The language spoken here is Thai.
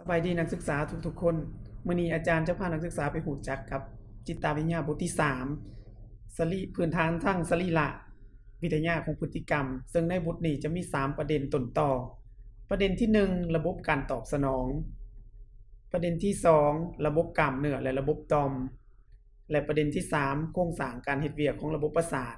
สบายดีนักศึกษาทุกๆคนมื่อนี้อาจารย์จะพานักศึกษาไปหูจักกับจิตตาวิญญาบทที่สามสรีพื้นฐานทั้งสรีละวิทยาของพฤติกรรม ซึ่งในบทนี้จะมีสามประเด็นต้นต่อ ประเด็นที่หนึ่งระบบการตอบสนอง ประเด็นที่สองระบบกล้ามเนื้อและระบบตอม และประเด็นที่สามโครงสร้างการเหตุเวียกของระบบประสาท